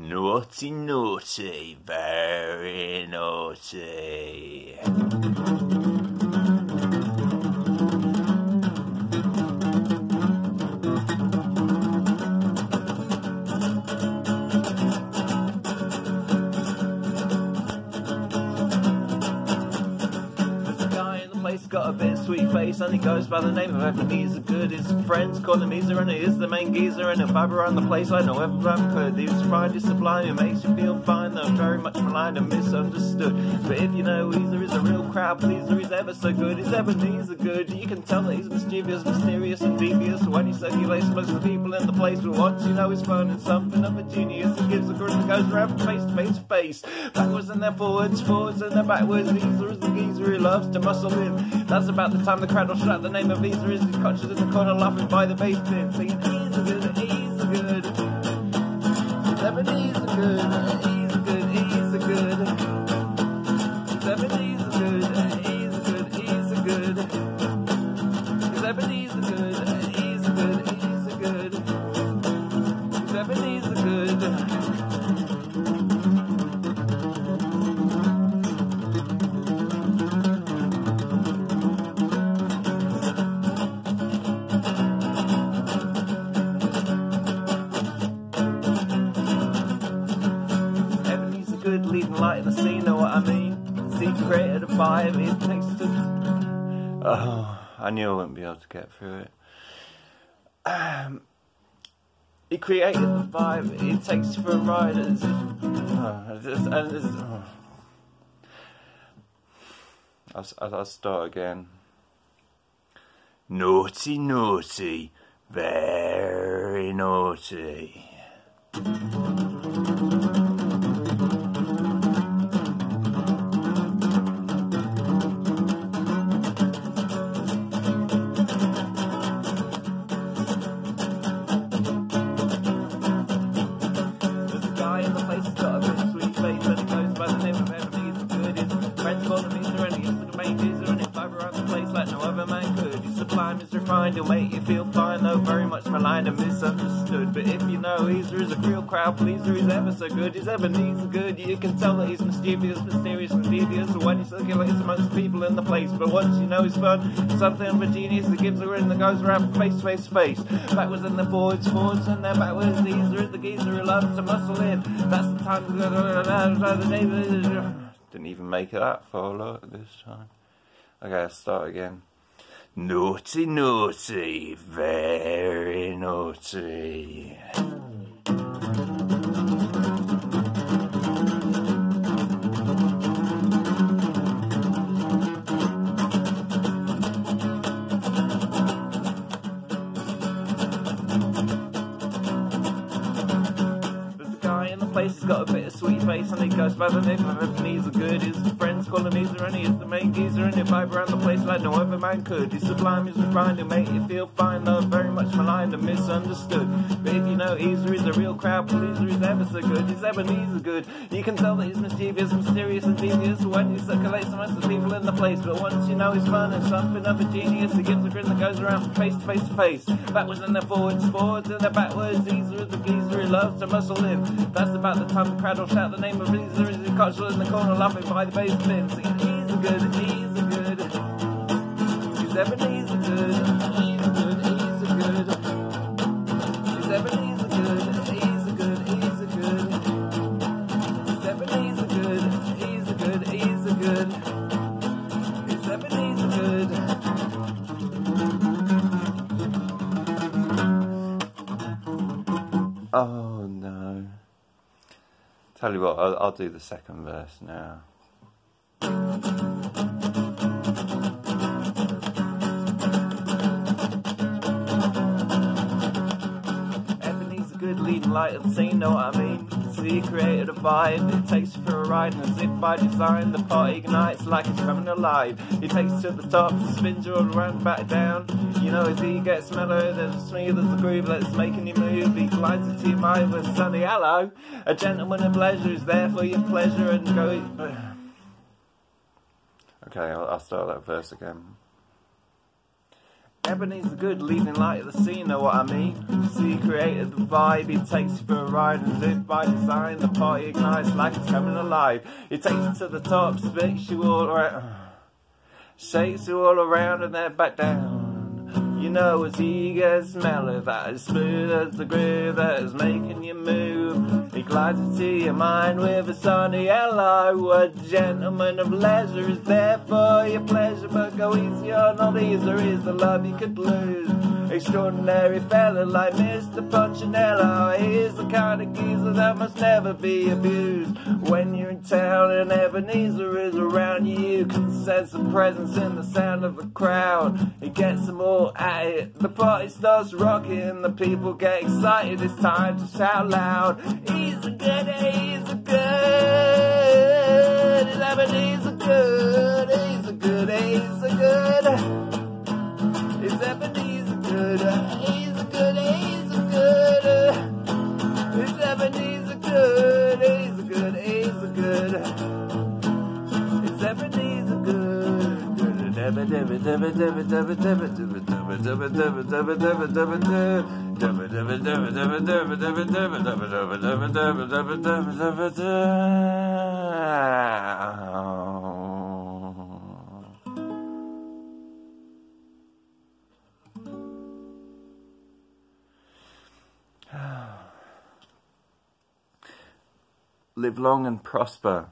Naughty, naughty, very naughty. Sweet face and he goes by the name of Ebeneezer Goode. His friends call him Eezer and he is the main geezer and he'll vibe around the place like no everyone could. He's fried, he's sublime, he makes you feel fine though very much maligned and misunderstood. But if you know Eezer is a real crowd pleaser, he's ever so good, he's Ebeneezer Goode. You can tell that he's mischievous, mysterious and devious when he circulates amongst the people in the place. But once you know he's fun and something of a genius, he gives a grin that goes around from face to face to face. Backwards and then forwards, forwards and then backwards. Eezer is the geezer he loves to muscle in. That's about the time the crowd will shout the name of as he crouches in the corner laughing by the bass bin, singing Eezer Goode, Eezer Goode. Good, Eezer Goode, Oh, I knew I wouldn't be able to get through it. Um, he created the vibe, it takes for a ride. It's, oh, it's, and it's. I'll, I'll I'll start again. Naughty, naughty, very naughty. He's refined, he'll make you feel fine though very much maligned and misunderstood. But if you know Easter is a real crowd pleaser, he's ever so good. He's ever Ebeneezer Goode. You can tell that he's mischievous, mysterious and devious when he circulates amongst people in the place. But once you know he's fun, something of a genius that gives a grin that goes around face face face. Backwards and then forwards, forwards and then backwards. Easter is the geezer who loves to muscle in. That's the time to go. Didn't even make it that far look, this time. Okay, I'll start again. Naughty, naughty, very naughty. There's a guy in the place who's got a bit face and he goes by the name of Ebeneezer Goode. His friends call him Eezer and he is the main geezer and he'll vibe around the place like no other man could. He's sublime, he's refined, he'll make you feel fine though very much maligned and misunderstood. But if you know Eezer is a real crowd pleaser, he's ever so good. He's Ebeneezer Goode. You can tell that he's mischievous, mysterious and devious when he circulates amongst the people in the place. But once you know he's fun and something of a genius, he gives a grin that goes around from face to face to face. Backwards and then forwards, forwards and then backwards. Eezer is the geezer he loves to muscle in. That's about the time the crowd will shout the name of as he crouches in the corner laughing by the bass bin. Singing, Eezer Goode, Eezer Goode. He's Ebeneezer Goode, Eezer Goode, Eezer Goode. He's Ebeneezer Goode, Eezer Goode, Eezer Goode. He's Ebeneezer Goode, Eezer Goode, Eezer Goode. He's Ebeneezer Goode. Oh. Tell you what, I'll, I'll do the second verse now. Ebeneezer Goode leading light the scene, know what I mean? He created a vibe, it takes you for a ride, and as if by design, the party ignites like it's coming alive. He takes you to the top, spins you all around, back down. You know, as he gets mellow, there's a swing, there's a groove that's making you move. He glides into your mind with sunny hello. A gentleman of pleasure is there for your pleasure and go. Okay, I'll, I'll start that verse again. Ebeneezer Goode, leading light of the scene, know what I mean? See, created the vibe, he takes you for a ride, and live by design, the party ignites like it's coming alive. He takes you to the top, spits you all around, shakes you all around, and then back down. You know as he gets mellow, that is smooth as the groove that is making you move. He glides into your mind with a sunny hello. A gentleman of leisure is there for your pleasure, go easy on not easier is the love you could lose. Extraordinary fella like Mr. Punchinello. He's the kind of geezer that must never be abused. When you're in town and Ebeneezer is around you, you can sense the presence in the sound of the crowd. It gets them all at it. The party starts rocking, the people get excited. It's time to shout loud. He's a good, Live long and prosper.